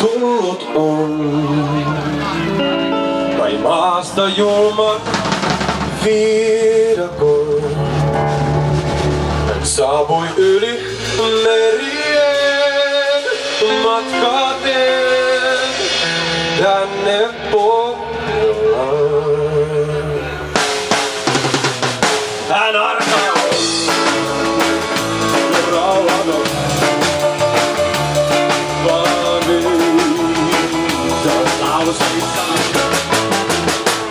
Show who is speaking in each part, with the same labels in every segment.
Speaker 1: tullut on. Tai maasta julman viidakon. Hän saapui yli merien matkaten tänne Pohjolaan. Hän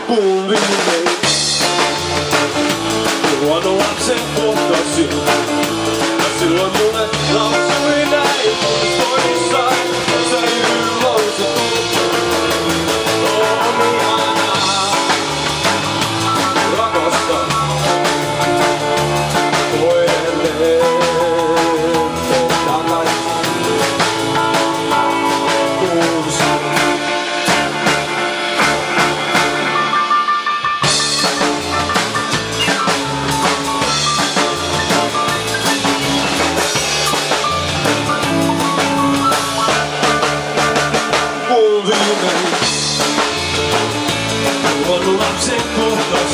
Speaker 1: Believe me, the one who accepts for the.